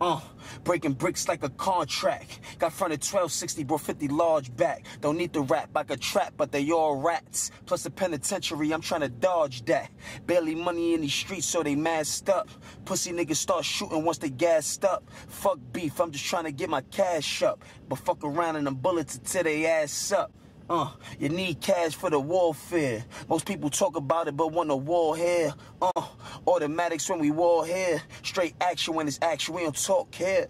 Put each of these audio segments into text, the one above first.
Uh, breaking bricks like a contract. Got front fronted 1260, bro, 50 large back. Don't need the rap like a trap, but they all rats. Plus the penitentiary, I'm trying to dodge that. Barely money in these streets, so they masked up. Pussy niggas start shooting once they gassed up. Fuck beef, I'm just trying to get my cash up. But fuck around and them bullets until they ass up. Uh, you need cash for the warfare. Most people talk about it, but want a war here. Uh, automatics when we war here. Straight action when it's action. We don't talk here.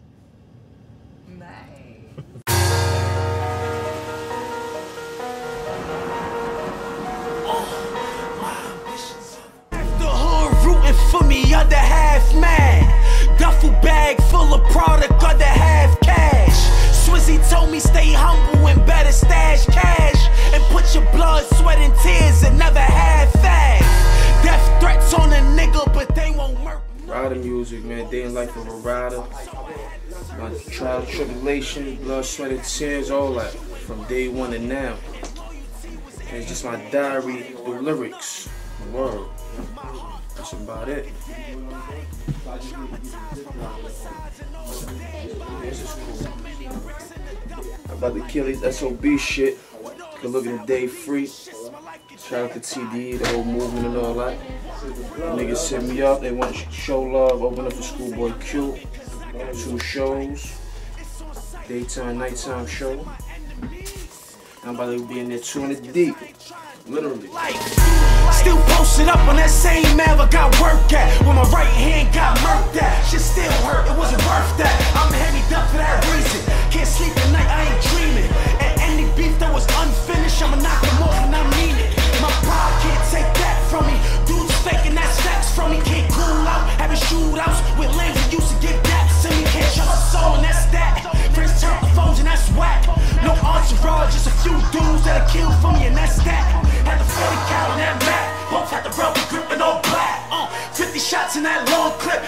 Rooting for me, other half man. Duffel bag full of product, other half cash. Swizzy told me stay humble and better stash cash. And put your blood, sweat, and tears and never half fast. Death threats on a nigga, but they won't murk. Ryder Music, man. Day in life of a rider. My trial, tribulation, blood, sweat, and tears, all that. From day one to now. And it's just my diary, the lyrics, the world. That's about it. This is cool. I'm about to kill these SOB shit. Good looking day free. Shout out to TD, the whole movement and all that. Niggas hit me up, they want to show love, open up for Schoolboy Q. Two shows. Daytime, nighttime show. I'm about to be in there 200 deep. Literally. Still posted up on that same Mav I got work at. When my right hand got murked at. Shit still hurt, it wasn't worth that. I'm heavy up for that reason. Can't sleep at night, I ain't dreaming. And any beef that was unfinished, I'ma knock off and I mean it.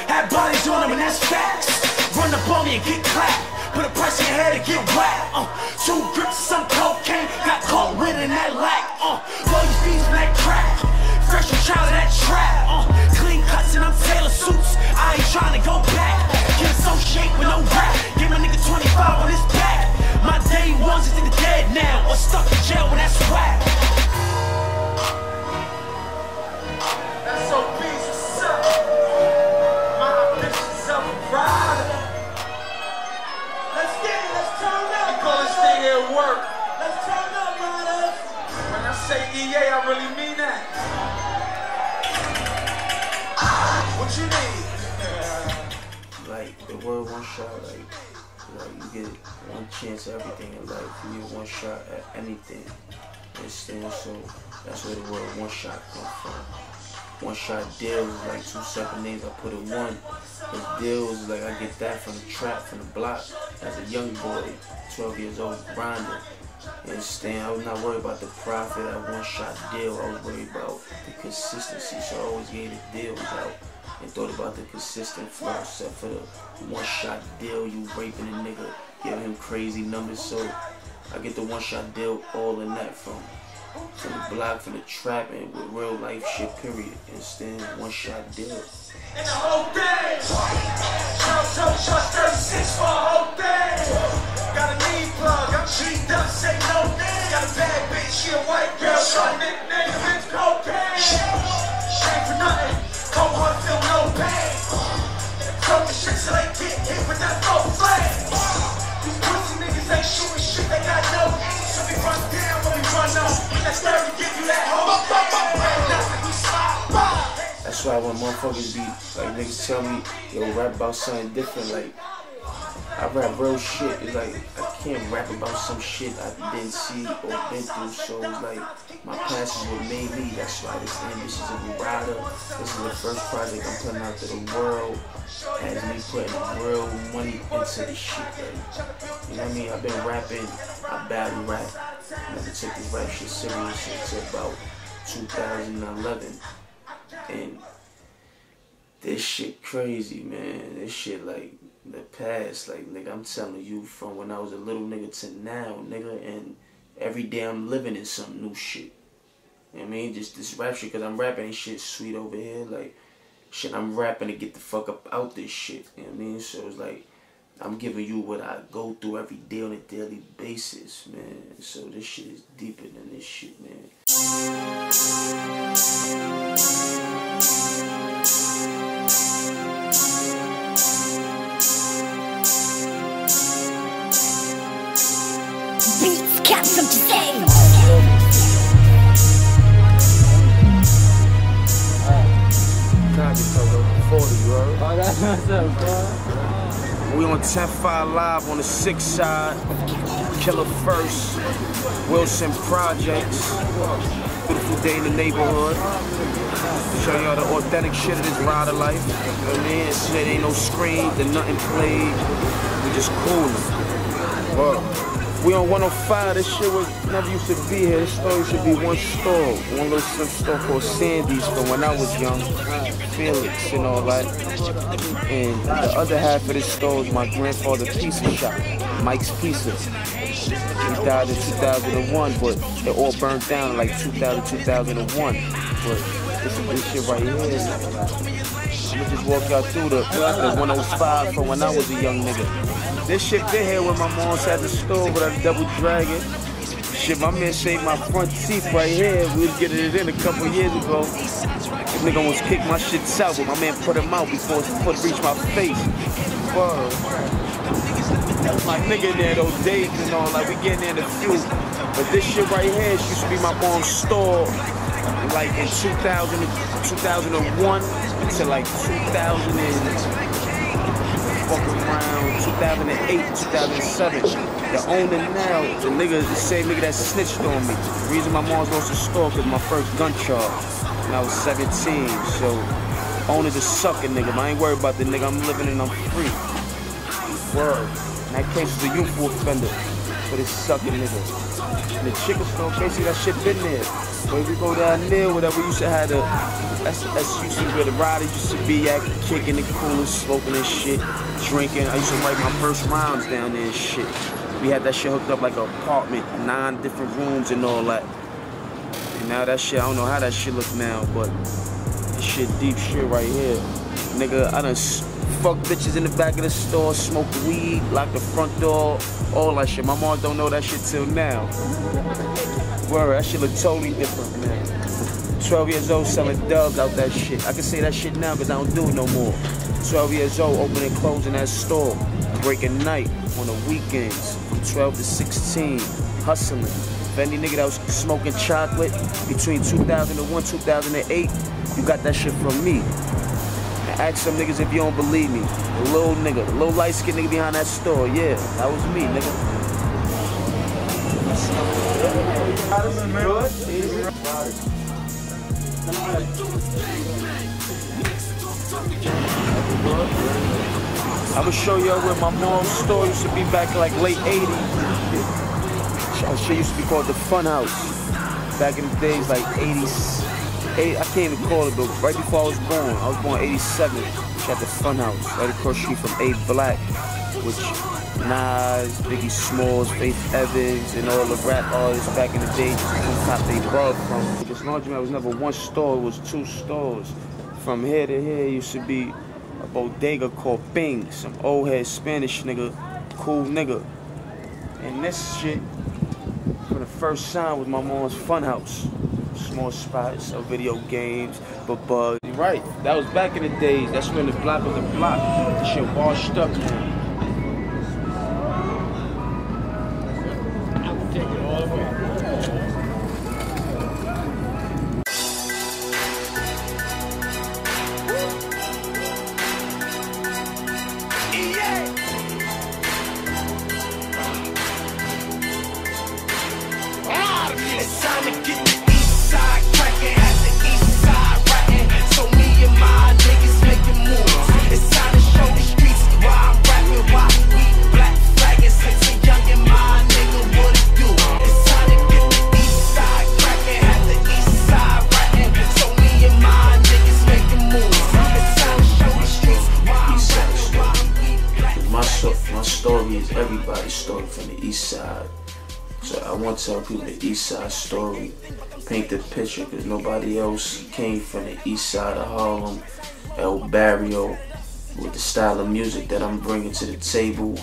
Had bodies on them, and that's facts. Run up on me and get clapped. Put a price in your head and get whacked. Uh, two grips of some cocaine. Got caught with in that lack. Uh, blow your feet from that crack. Fresh from child of that trap. Uh, clean cuts and I'm Taylor suits. I ain't trying to go back. Can't associate with no rap. Give my nigga 25 on his back. My day ones is nigga dead now. Or stuck in jail when that's whack. Anything. Understand? So that's where the word one shot come from. One shot deal is like two separate names. I put in one. Cause deal is like I get that from the trap, from the block. As a young boy, 12 years old, grinding. You understand? I was not worried about the profit at one shot deal. I was worried about the consistency. So I always gave the deals out and thought about the consistent flow. Except for the one shot deal, you raping a nigga, giving him crazy numbers. So I get the one shot deal all in that from from the block, from the trap, and with real life shit. Period. Understand? One shot deal. And the whole thing. Trust, trust, trust 36 for a whole thing. Got a knee plug, I'm cheated up, say no name. Got a bad bitch, she a white girl, short nickname, bitch cocaine. Shame for nothing, cold heart feel no pain. Talking shit till they get hit with that full shooting shit, they got no. So we run down when we run up. That's there to give you that whole thing. Nothing, we slide. That's why when motherfuckers be like niggas tell me, yo, rap about something different, like I rap real shit. It's like I can't rap about some shit I didn't see or been through. So it's like my past is what made me. That's why this Ambitions of a Rider. This is the first project I'm putting out to the world. Has me putting real money into the shit. Like, you know what I mean? I've been rapping. I battle rap. I never took this rap shit serious until about 2011. And this shit crazy, man. This shit like the past, like nigga, I'm telling you from when I was a little nigga to now, nigga, and every day I'm living in some new shit. I mean? Just this rap shit, cause I'm rapping ain't shit sweet over here. Like, shit, I'm rapping to get the fuck up out this shit. You know what I mean? So it's like, I'm giving you what I go through every day on a daily basis, man. So this shit is deeper than this shit, man. On 10-5 Live on the sixth side. Killer First. Wilson Projects. Beautiful day in the neighborhood. Show y'all the authentic shit of this rider life. You know what I mean? Shit ain't no screen, there's nothing played. We just coolin'. Well, we on 105. This shit was never used to be here. This store used to be one store. One little slip store called Sandy's from when I was young. Felix and all that. And the other half of this store is my grandfather's pizza shop, Mike's Pizza. He died in 2001, but it all burned down like 2000, 2001. But this is this shit right here. I'ma just walk y'all through the, the 105 from when I was a young nigga. This shit been here when my mom's at the store with a double dragon. Shit, my man saved my front teeth right here. We was getting it in a couple years ago. This nigga almost kicked my shit out, but my man put him out before his foot reached my face. Word. My nigga in there those days and all, like we getting in the few. But this shit right here she used to be my mom's store like in 2000, 2001 to like 2000 and fuck around 2008, 2007. The owner now, the nigga, the same nigga that snitched on me. The reason my mom's lost the store cause my first gun charge when I was 17. So owner a sucker nigga, I ain't worried about the nigga. I'm living and I'm free. Word. In that case was a youthful offender for this sucking nigga. And the chicken store, basically that shit been there. When we go down there, whatever, we used to have the, that's, that's usually where the riders used to be at, kicking the coolers, smoking and shit, drinking. I used to write my first rounds down there and shit. We had that shit hooked up like an apartment, nine different rooms and all that. And now that shit, I don't know how that shit look now, but this shit deep shit right here. Nigga, I done fuck bitches in the back of the store, smoke weed, lock the front door, all that shit. My mom don't know that shit till now. Word, that shit look totally different, man. 12 years old selling dubs out that shit. I can say that shit now because I don't do it no more. 12 years old opening and closing that store. Breaking night on the weekends from 12 to 16. Hustling. If any nigga that was smoking chocolate between 2001 2008, you got that shit from me. And ask some niggas if you don't believe me. The little nigga, the little light skinned nigga behind that store, yeah, that was me, nigga. I'm gonna show y'all where my mom's store used to be back like late 80s. That shit used to be called the Fun House. Back in the days like 80s. Eight, I can't even call it, but right before I was born, I was born 87. She had the Fun House right across the street from A Black, which Nas, Biggie Smalls, Faith Evans, and all the rap artists back in the day just top they bug from. This laundromat was never one store, it was two stores. From here to here used to be a bodega called Bing, some old head Spanish nigga, cool nigga. And this shit, for the first time, was my mom's funhouse. Small spots of video games, but bug. Right, that was back in the days. That's when the block was a block. The shit washed up, man. Story from the east side. So I want to tell people the east side story, paint the picture, because nobody else came from the east side of Harlem, El Barrio, with the style of music that I'm bringing to the table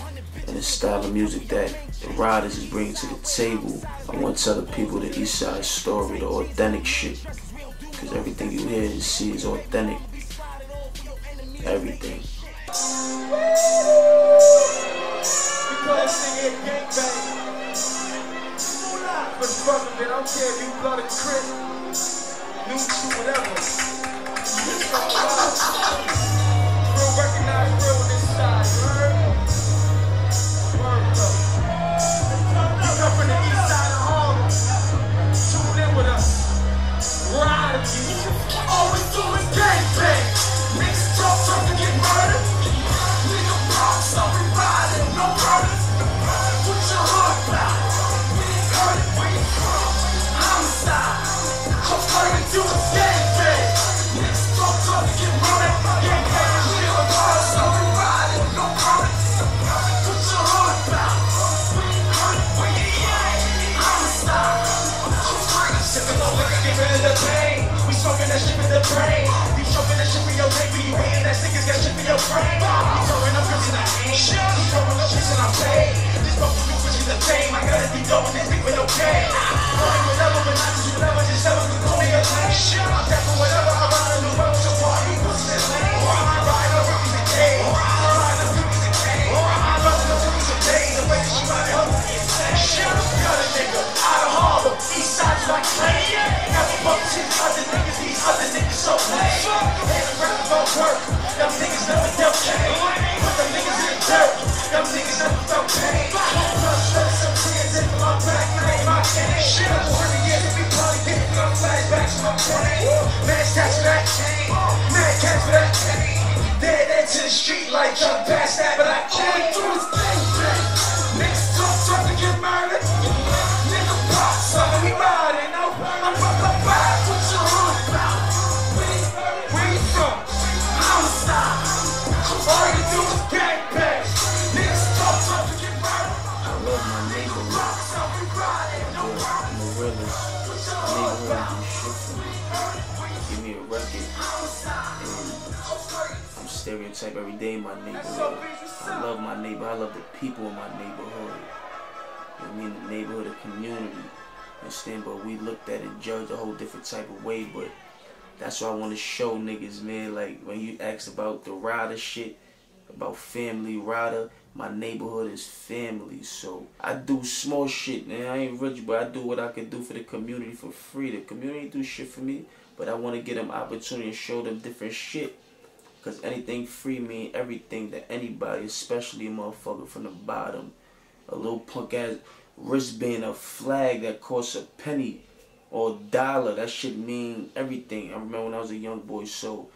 and the style of music that the Riders is bringing to the table. I want to tell the people the East Side story, the authentic shit. Because everything you hear and see is authentic. Everything. But fuck it, I don't care if you blood or crit, new to whatever. That shit in the brain. You choking that shit for your brain, but you hating that niggas got shit for your brain. You throwing up grips in the aim. You throwing up grips in our pain. This fucking you, which is the fame. I gotta be throwing this dick with no pain. Running whatever, but not just whatever, just never could call me a lame. I'm for whatever, I run in the world, so party, pussy and lame. I ride on rookies and cane. I ride on rookies and cane. I run on rookies and cane. The way that she ride it, her is insane. Got a nigga out of Harlem, east side's like clay. Never bump to these other other niggas so lame. They don't rap about work, them niggas never dealt cane. Put them niggas in the dirt, them niggas never felt pain. Into back, it ain't my game. Shit, I'm 20 years and we probably getting got flashbacks to my brain. Man, that catch that chain. Dead end to the street like jump past that, but I I'm every day in my neighborhood. I love my neighbor. I love the people in my neighborhood. I mean? The neighborhood, the community. Understand? But we looked at it, judged a whole different type of way. But that's what I want to show niggas, man. Like when you ask about the rider shit, about family rider, my neighborhood is family. So I do small shit, man. I ain't rich, but I do what I can do for the community for free. The community do shit for me, but I want to get them opportunity and show them different shit. Cause anything free mean everything to anybody, especially a motherfucker from the bottom. A little punk ass wristband, a flag that costs a penny or a dollar. That shit mean everything. I remember when I was a young boy, so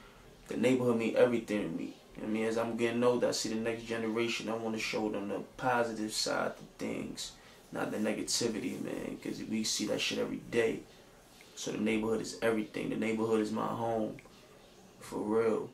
the neighborhood mean everything to me. I mean, as I'm getting older, I see the next generation. I want to show them the positive side to things, not the negativity, man. Because we see that shit every day. So the neighborhood is everything. The neighborhood is my home, for real.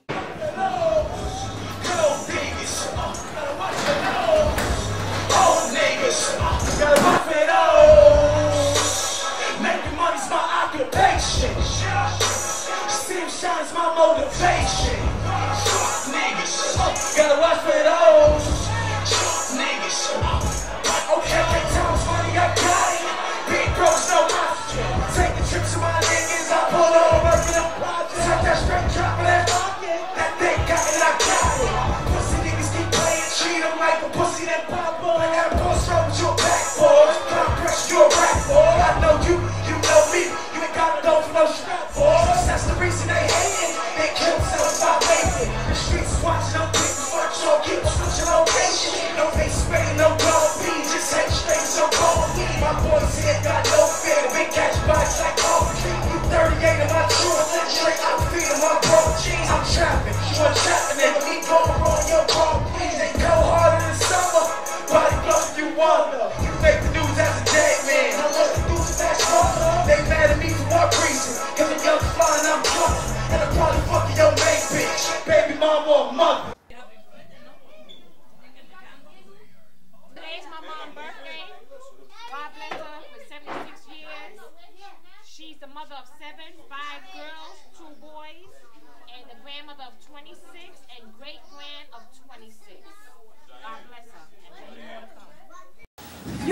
For no strap, boy. That's the reason they hating. They kill themselves by waiting. The streets watching, I'm getting fucked, so keep switching location.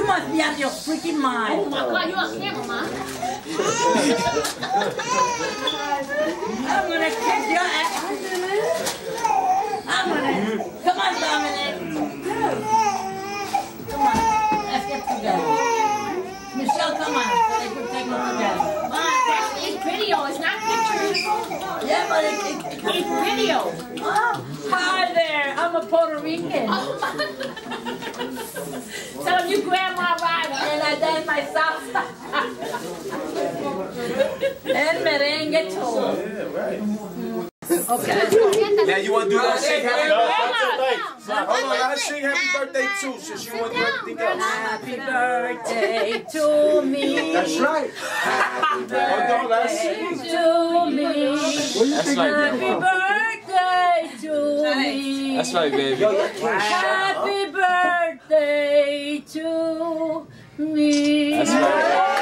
You must be out of your freaking mind. Oh my God, you're a cameraman. I'm gonna kick your ass. I'm gonna. Come on, Dominic. Come on. Let's get together. Michelle, come on. Let's them together. On. That's it's video, it's not pictures. Yeah, but it, it, it It's video. Oh, hi there. I'm a Puerto Rican. Oh Tell them you grandma rider. And I dance my salsa. and merengue too. Yeah, right. Okay. Now you want to do that sing happy Grandma, Hold on, let's sing happy birthday too, since you want to do everything else. Happy birthday to me. That's right. Hold on, let's sing. To me. That's right, Happy birthday to me. That's right, baby. Happy birthday to me. That's right.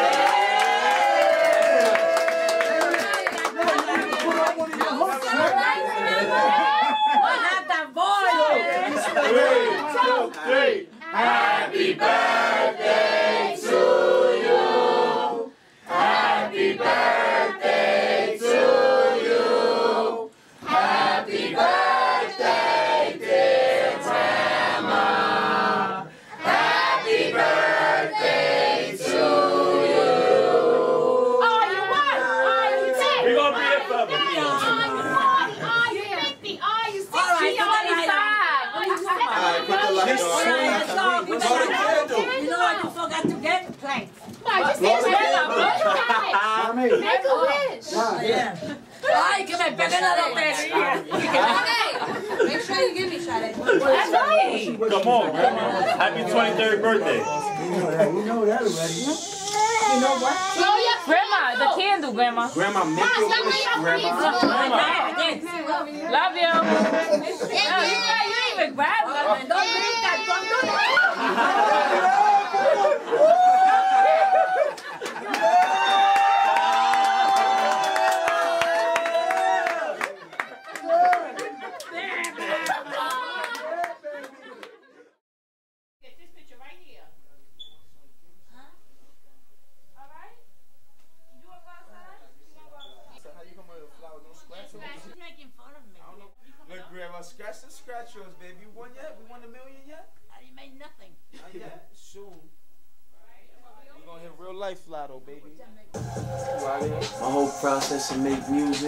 What have Ay, que me peguen a los Make sure you give me Sade. That's right. Come on, grandma. Happy 23rd birthday. You know what? Blow your Grandma, the candle, Grandma. Grandma, make your wish, grandma. Grandma. Love you. No, you, you ain't even grab nothing. Don't drink that. Don't do that.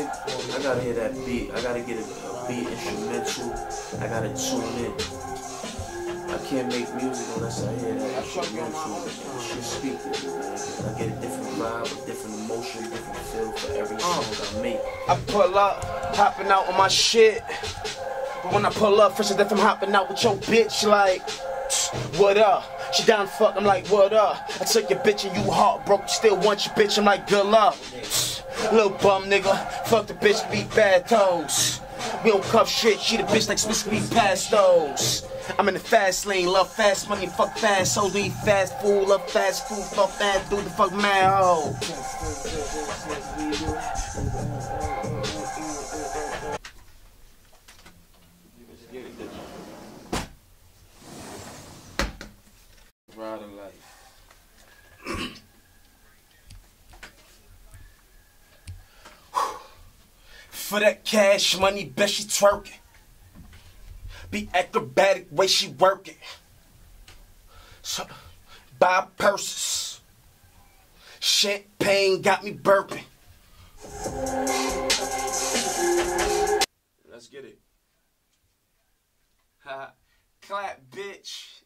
I gotta hear that beat. I gotta get a, a beat instrumental. I gotta tune in. I can't make music unless I hear that instrumental. It should speak to me, man. I get a different vibe, a different emotion, different feel for every uh. song that I make. I pull up, hopping out on my shit. But when I pull up, first if I'm hopping out with your bitch, like, what up? She down fuck, I'm like, what up? I took your bitch and you heartbroken, still want your bitch, I'm like, good luck. Little bum nigga, fuck the bitch, beat bad toes. We don't cuff shit, she the bitch like Swiss beat past those. I'm in the fast lane, love fast money, fuck fast hoes, we eat fast food, love fast food, fuck fast dude, the fuck man hoe. For that cash money, bet she twerking. Be acrobatic way she working. So, buy purses. Champagne got me burping. Let's get it. Ha. Clap, bitch.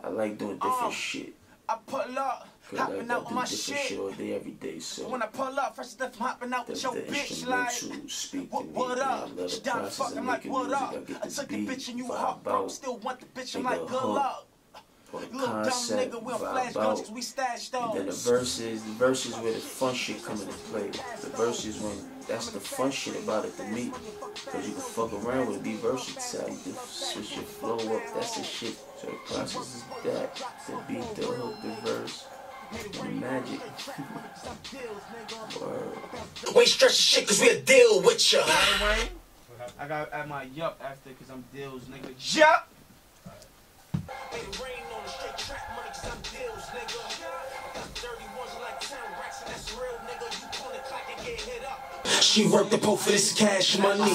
I like doing different um, shit. I pull up, hopping out on my shit. every day. So When I pull up, first stuff I'm hopping out with your bitch like. What, what up? She the down to fuck, I'm like, what up? I get I the took the bitch and you heartbroken, still want the bitch, I'm like, good luck. little dumb nigga, we don't flash guns cause we stash And then the those. verses, the verses where the fun shit come into play. The verses when that's the fun shit about it to me. Cause you can fuck around with it, be versatile. You can switch your flow up. That's the shit. So the process is that. The beat, the hook, the verse, magic. We ain't stress the shit cause we a deal with ya. I got at my yup after because I'm Dealz, nigga. Yup. Made it rain on the straight trap money cause I'm Dealz, nigga. I got dirty ones like 10 racks and that's real, nigga. You pull it clock and get hit up. She worked the pole for this cash money.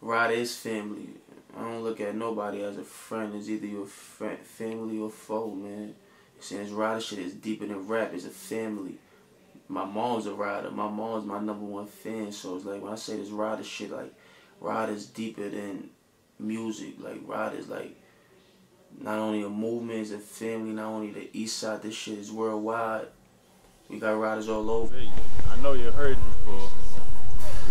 Rod is family. I don't look at nobody as a friend. It's either your family or foe, man. This rider shit is deeper than rap. It's a family. My mom's a rider. My mom's my number one fan. So it's like when I say this rider shit, like ride is deeper than music. Like ride is like not only a movement, it's a family. Not only the East Side, this shit is worldwide. We got riders all over. I know you heard before.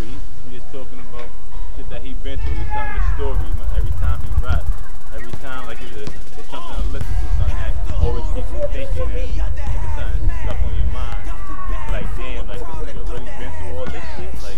He, he was talking about shit that he been through. He's telling the story every time he raps. Every time, like it's, a, it's something to listen to, something that always keeps you thinking and it's something stuck on your mind. Like, damn, like this nigga really been through all this shit. Like,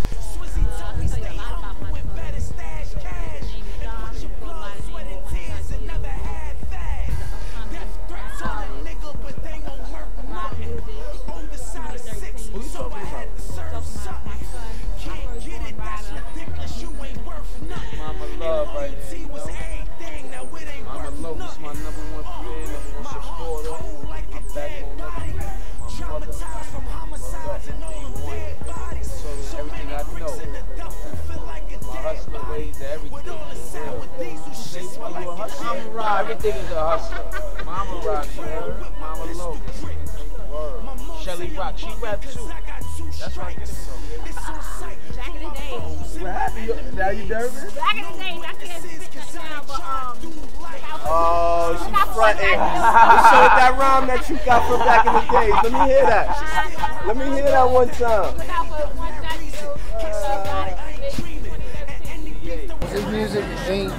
day. What? Now you nervous? Back in the day, I can't spit that now, but um. without- Oh, she without fronting. that- So that rhyme that you got from back in the days, let me hear that. Let me hear that one time. without what one that you, uh, got it, 2013. His music ain't,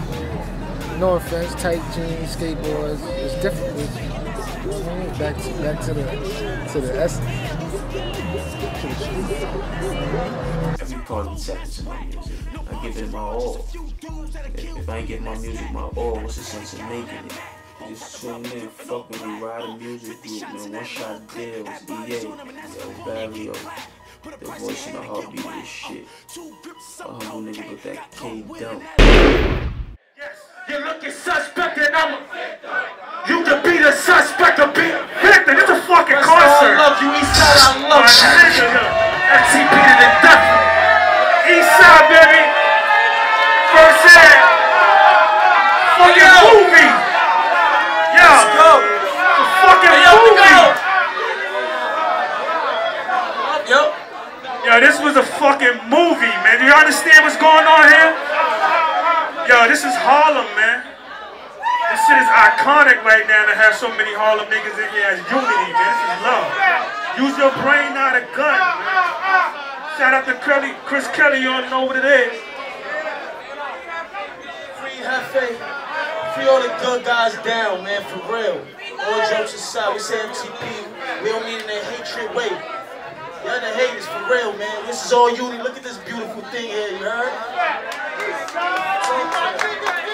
no offense, tight jeans, skateboards. It's different. It's, you know what I mean? back to back to the to the essence. Every part of me tap into my music. I give it my all. If, if I ain't give my music my all, what's the sense of making it? Just tune in, fuck with me, Ryder Music group, man. One shot deals, EA, yo, Barrio, the voice in the heartbeat of this shit. A humble nigga with that K dump. You're looking suspect and I'm a You can be the suspect or be a victim. It's a fucking concert. I love you, Eastside. I love you. FTP to the death. Eastside, baby. First ed. Fucking movie. Yo. Let's go. A fucking movie. Yo. Yo, this was a fucking movie, man. Do you understand what's going on here? Yo, this is Harlem, man. This shit is iconic right now to have so many Harlem niggas in here as unity, man. This is love. Use your brain, not a gun, man. Shout out to Kelly, Chris Kelly, you don't know what it is. Free Hefe. Free all the good guys down, man, for real. All jokes aside, we say MTP. We don't mean in a hatred way. Y'all the haters for real, man. This is all unity. Look at this beautiful thing here, you heard?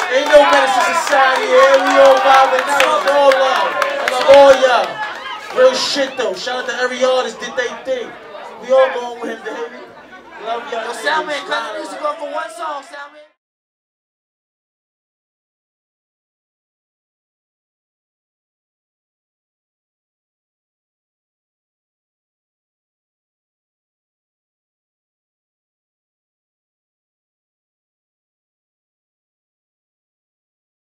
Ain't no medicine society here. We all with love. All love. I love all y'all. Real shit though. Shout out to every artist did they thing. We all going with him, baby. Love y'all. Yo, Salmon, cut the music off for one song, Salmon.